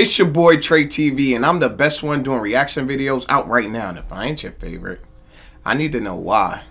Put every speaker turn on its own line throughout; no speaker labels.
It's your boy Tre TV, and I'm the best one doing reaction videos out right now. And if I ain't your favorite, I need to know why.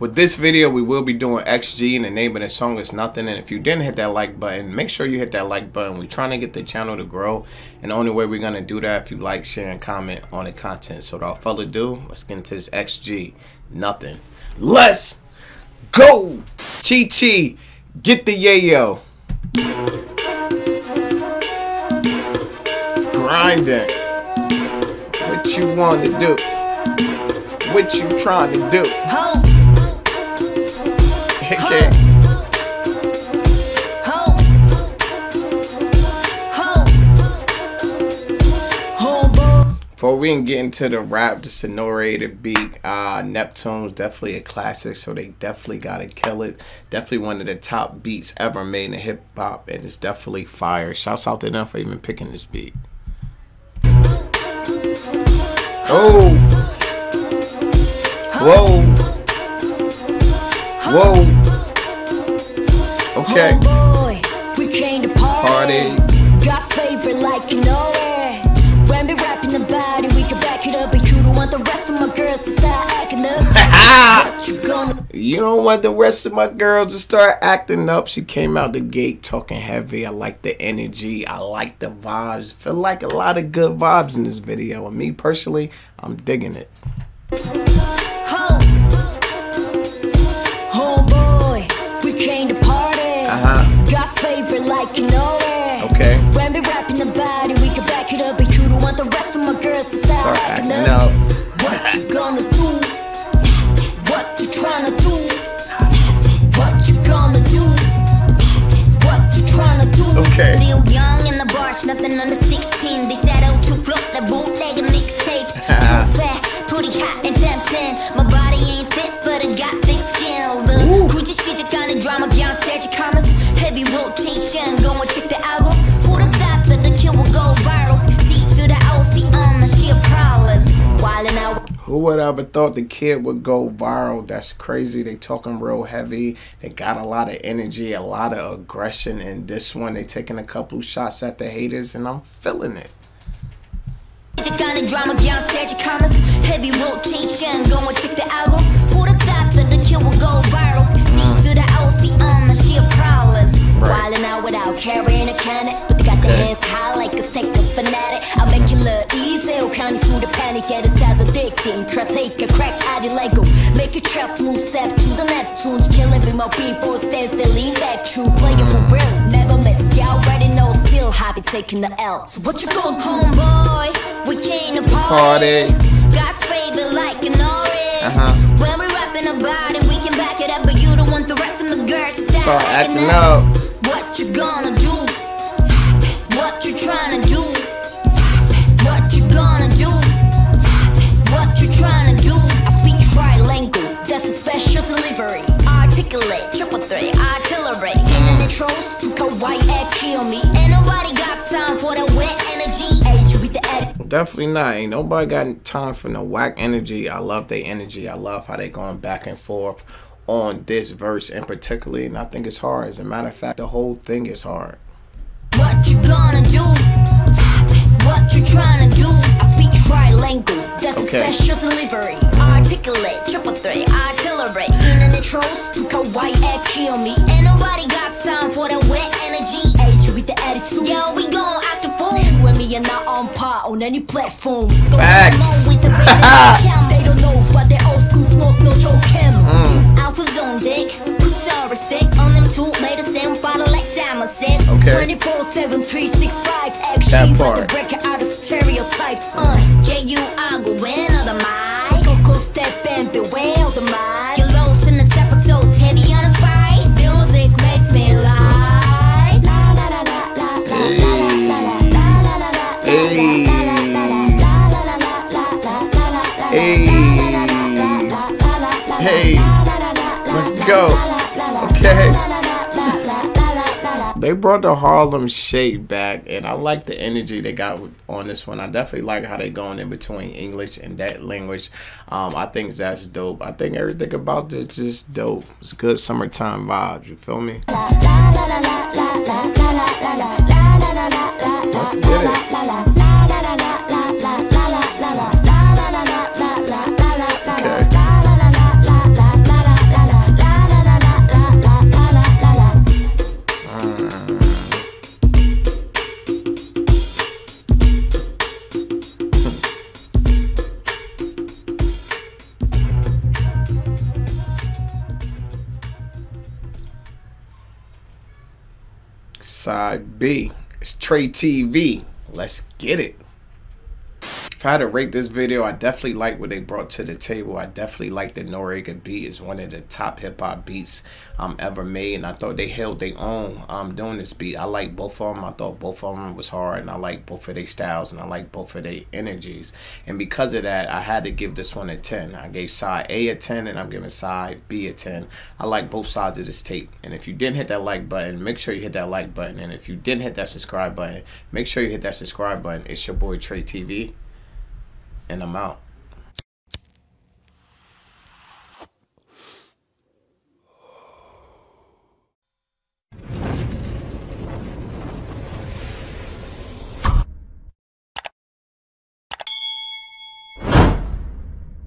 With this video, we will be doing XG and the name of the song is nothing. And if you didn't hit that like button, make sure you hit that like button. We're trying to get the channel to grow. And the only way we're going to do that if you like, share, and comment on the content. So without further ado, let's get into this XG. Nothing. Let's go! Chi Chi, get the yayo. Grinding. What you want to do? What you trying to do? Okay. Before we can get into the rap, the sonorated beat, uh, Neptune's definitely a classic, so they definitely gotta kill it. Definitely one of the top beats ever made in hip hop, and it's definitely fire. Shouts out to them for even picking this beat. Oh! Whoa! Whoa! Okay. Oh boy, we came to party. party. God's favorite like you know it. When we rapping about it, we can back it up. But you don't want the rest of my girls to start acting up. you, you don't want the rest of my girls to start acting up. She came out the gate talking heavy. I like the energy. I like the vibes. Feel like a lot of good vibes in this video. And me personally, I'm digging it. What you gonna do? What you trying to do? What you gonna do? What you trying to do? Okay. Still young in the bars, nothing under 16. They said would ever thought the kid would go viral? That's crazy. They talking real heavy. They got a lot of energy, a lot of aggression in this one. They taking a couple shots at the haters, and I'm feeling it. heavy rotation, go and check the album. Take a crack out of Lego. Make a trust move step to the Neptunes. Killing with my people. Stand still, lean back. True player for real. Never miss. Y'all already know. Still happy taking the L. So what you gonna do, boy? We came to party. party. God's favorite like an orange. Uh-huh. When we rapping about it, we can back it up. But you don't want the rest of the girls to start acting up. What you gonna do? Kill me. Ain't nobody got time for that wet energy. Age with the edit. Definitely not. Ain't nobody got time for no whack energy. I love their energy. I love how they going back and forth on this verse in particularly, and I think it's hard. As a matter of fact, the whole thing is hard. What you gonna do? What you trying to do? I speak trilingual, that's okay. a special delivery. Articulate, triple threat, artillery. Internet trolls and kill me. Ain't nobody got time for that wet And not on par on any platform. Facts. they don't know, but they old school smoke no joke him. Mm dick. Put respect on them two. A stand follow like Simon says. Okay. 24 7 365. Actually, that part. to break out of stereotypes. Uh, yeah, you la la Hey. Let's go. Okay.
they brought the Harlem Shake back, and I like the energy they got on this one. I definitely like how they going in between English and that language. Um, I think that's dope. I think everything about this just dope. It's good summertime vibes. You feel me? Let's get it. Side B. It's Tre TV. Let's get it. If I had to rate this video, I definitely like what they brought to the table. I definitely like the Noreaga beat. It's one of the top hip hop beats um, ever made. And I thought they held their own um, doing this beat. I like both of them. I thought both of them was hard. And I like both of their styles. And I like both of their energies. And because of that, I had to give this one a 10. I gave side A a 10 and I'm giving side B a 10. I like both sides of this tape. And if you didn't hit that like button, make sure you hit that like button. And if you didn't hit that subscribe button, make sure you hit that subscribe button. It's your boy Tre TV and I'm out.